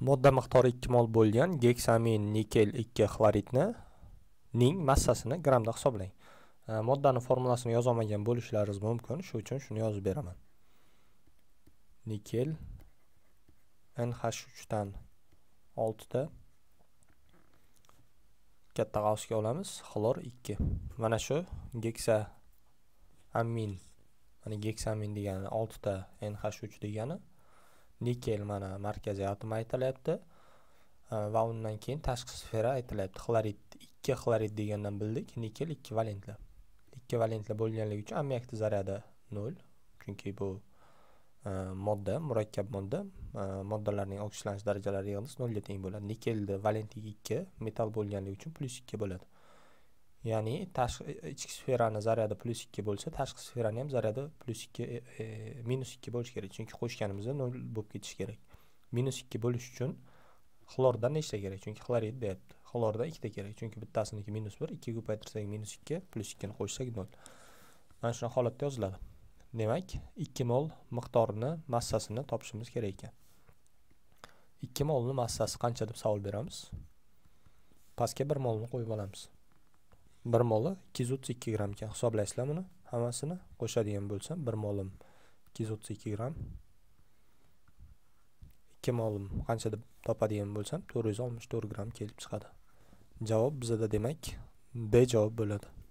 modda miqdori 2 mol bo'lgan geksamin nikel 2 xloridni ning massasini grammda hisoblang. E, moddani formulasini yozolmagan bo'lishlaringiz mumkin. Shu uchun shuni yozib beraman. Nikel nh3 dan 6 ta katta qavsga olamiz. Xlor 2 mana shu geksa amin mana geksamin degani 6 ta nh3 degani nikel mana markaziy atom aytilyapti. E, va undan keyin tashqi sfera aytilyapti. Xlorid 2 xlorid degandan bildik. Nikel 2 valentli 2 valentli bo'lganligi uchun ammiakni zaryadi 0 chunki bu e, modda murakkab modda. E, moddalarning oksidlanish darajalari yig'indisi nolga teng bo'ladi. Nikelni valentligi ikki metall bo'lganligi uchun plyus ikki bo'ladi. Ya'ni tashqi e, ichki sferani zaryadi plyus ikki bo'lsa tashqi sferani ham zaryadi plyus ikki e, e, minus ikki bo'lishi kerak. Chunki qo'shganimizda nol bo'lib ketishi kerak. Minus ikki bo'lish uchun xlordan nechta kerak? Chunki xlorid deyapti. Xlordan ikkita kerak. Chunki bittasiniki minus bir ikkiga ko'paytirsak minus ikki plyus ikkini qo'shsak nol. Mana shunaqa holatda yoziladi. Demak 2 mol miqdorini massasini topishimiz kerak ekan. 2 molni massasi qancha deb savol beramiz? Pastga 1 molni qo'yib olamiz. 1 moli 232 gramm ekan. Hisoblaysizlar buni? Hammasini qo'shadigan bo'lsam 1 molim 232 gramm 2 molim qancha deb topadigan bo'lsam 464 gramm kelib chiqadi. Javob bizada demak d javob bo'ladi.